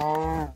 Oh.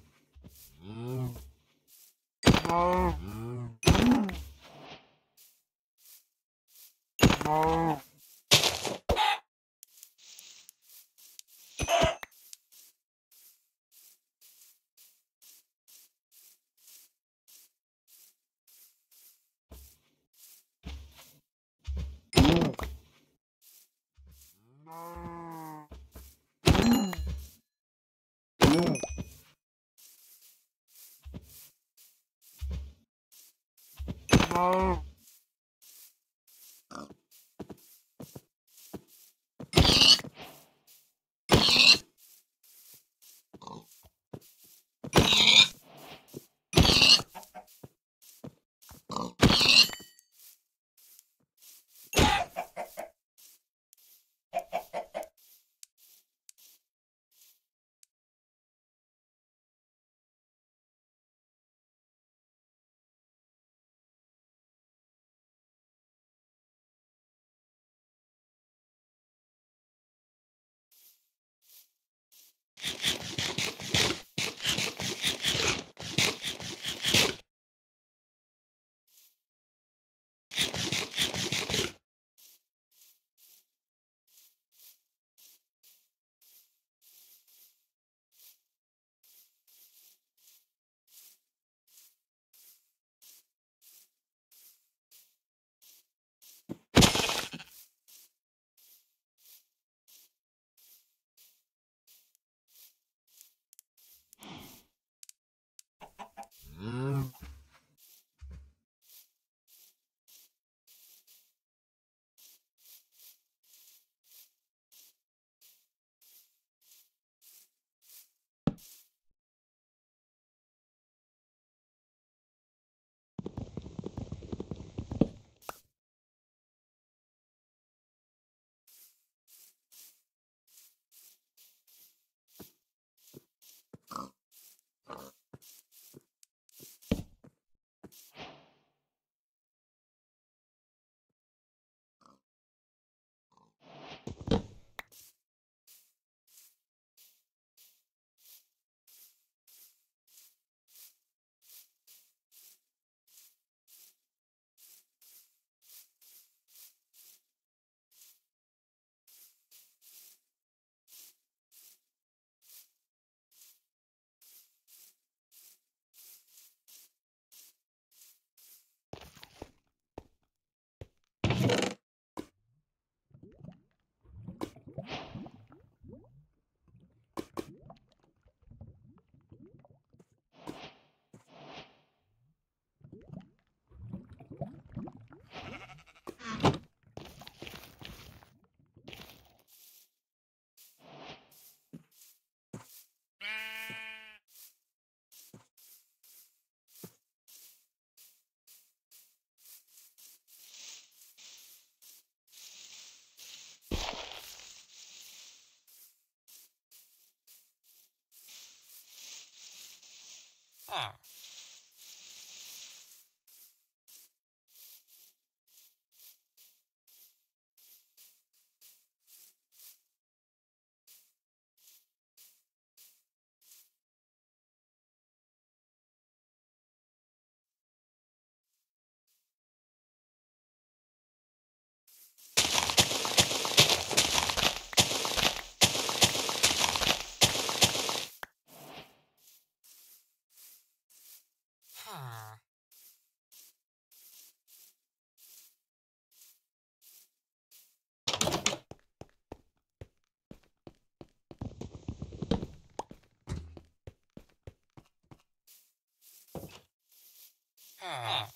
Huh.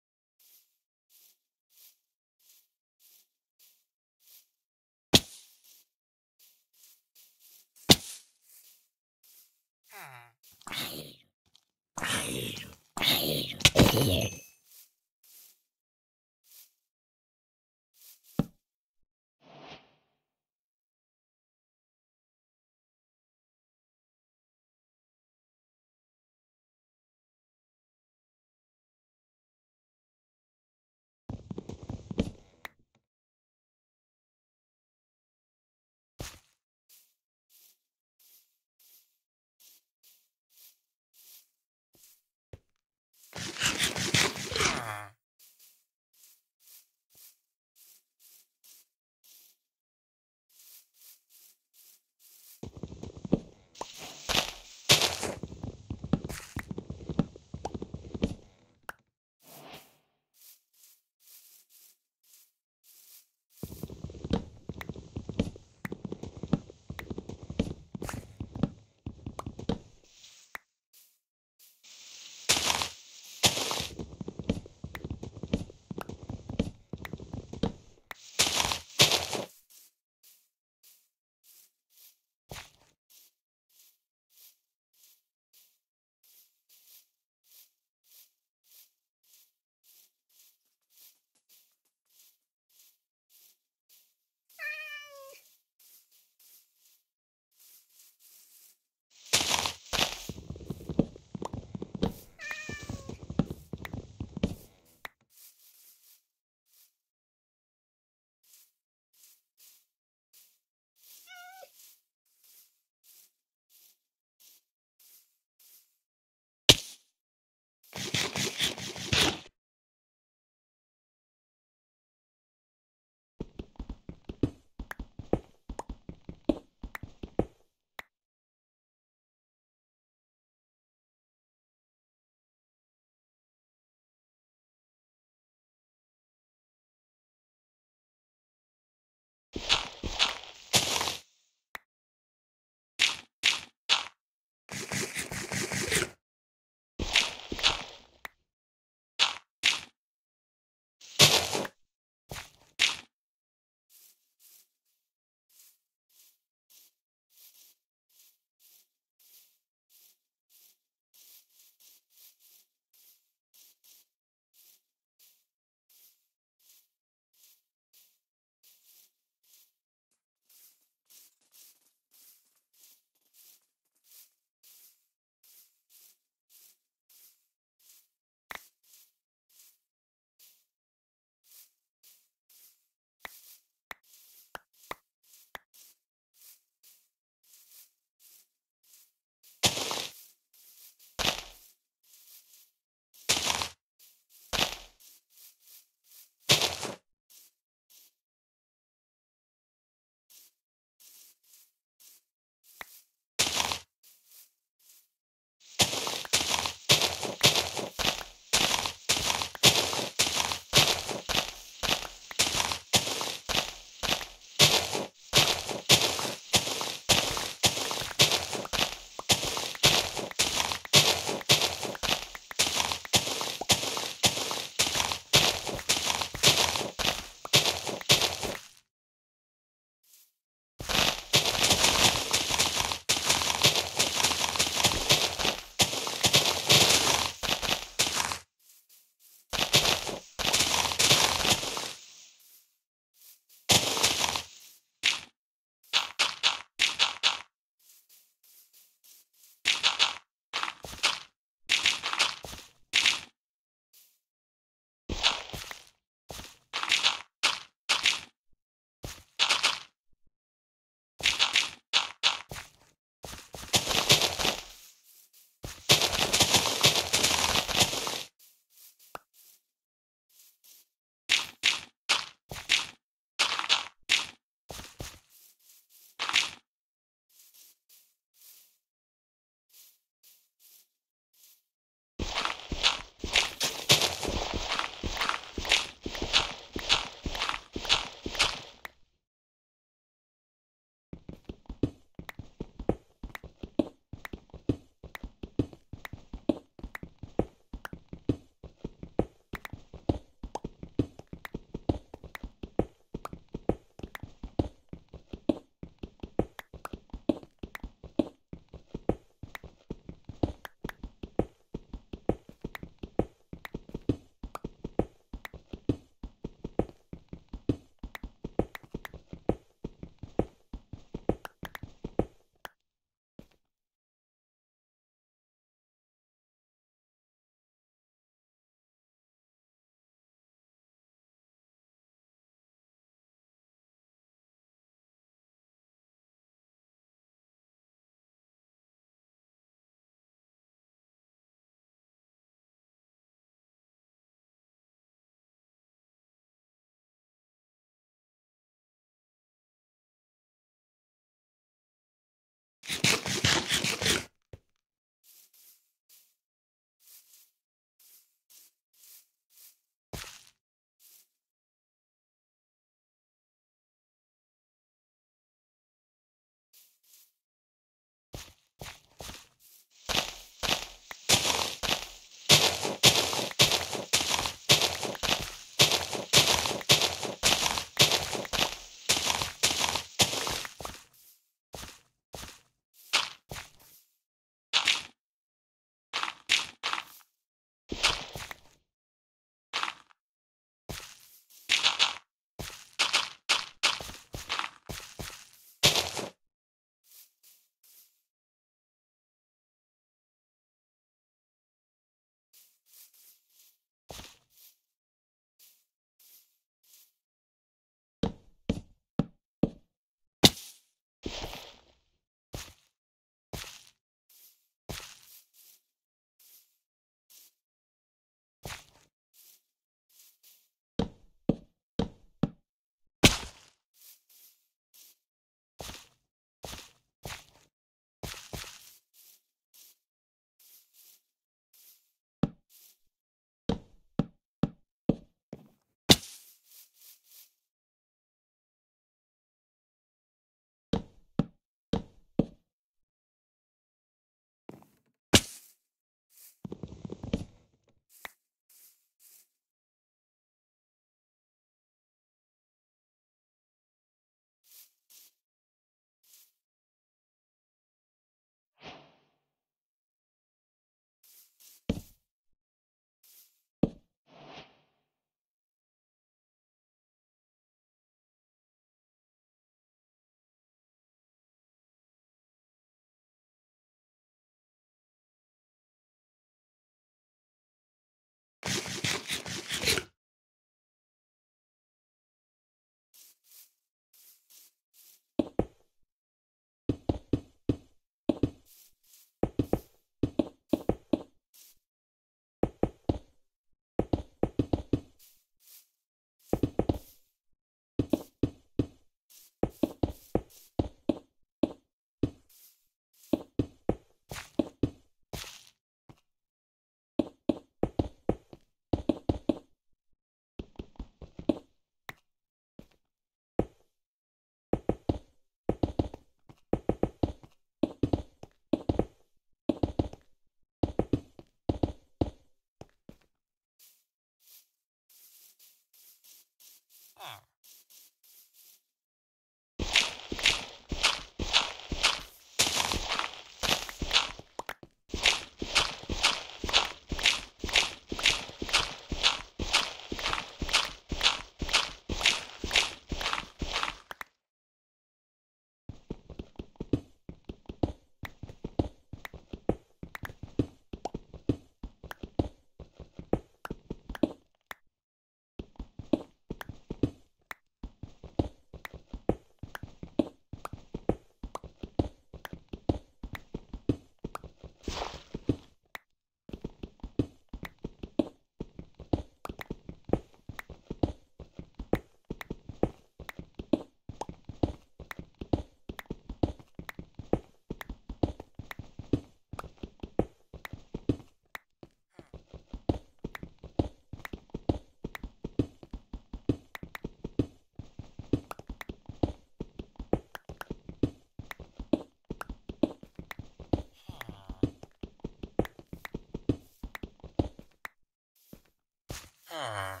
Huh.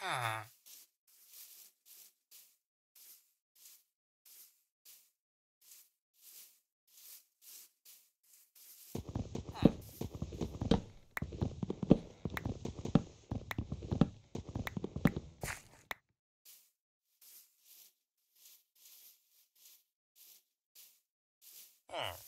Hmm. Hmm.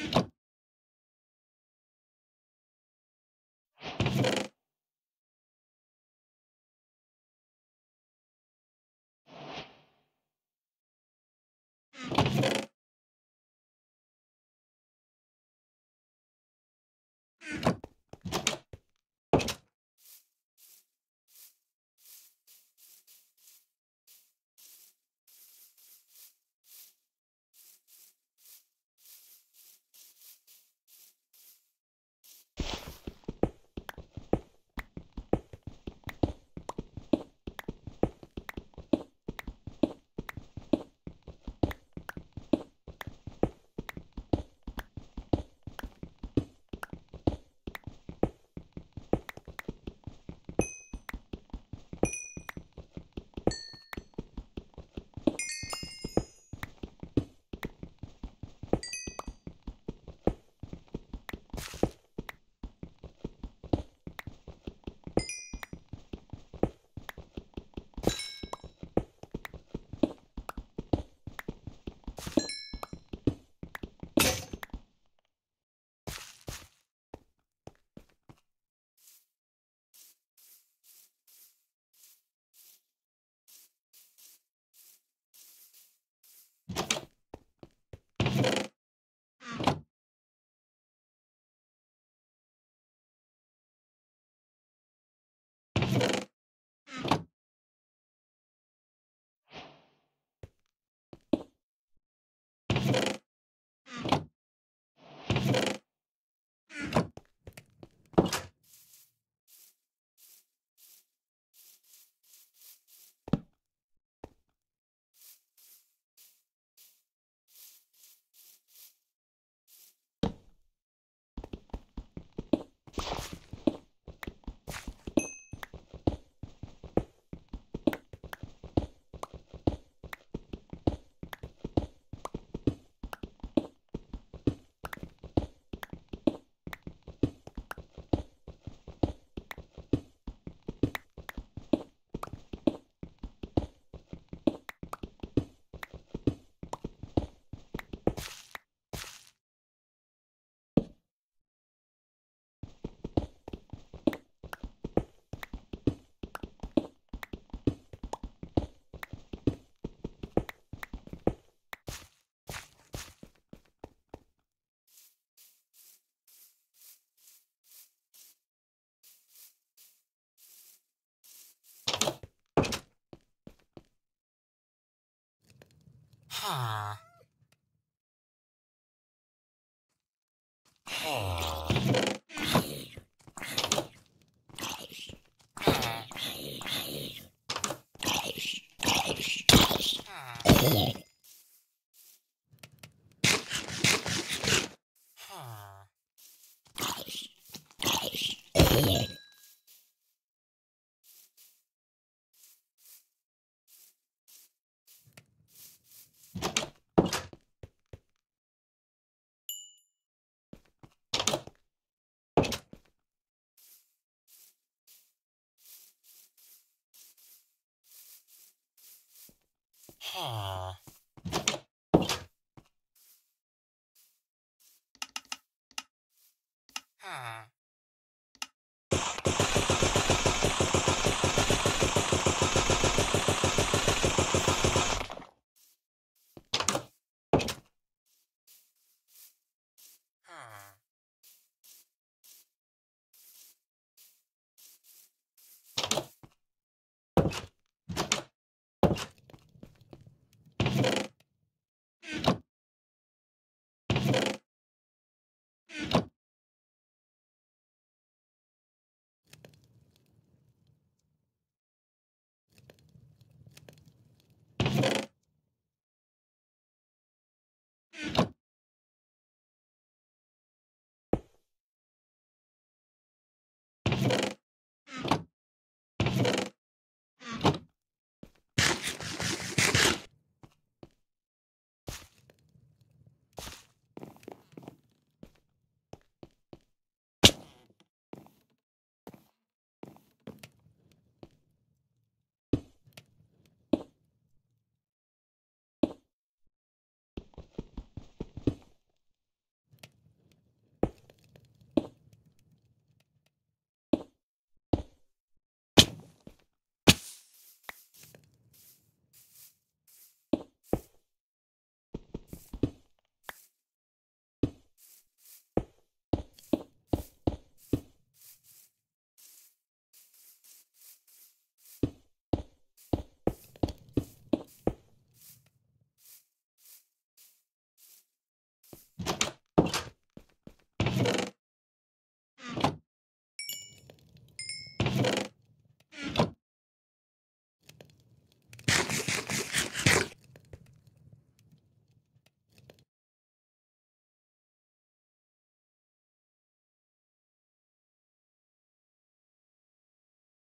you 哈 you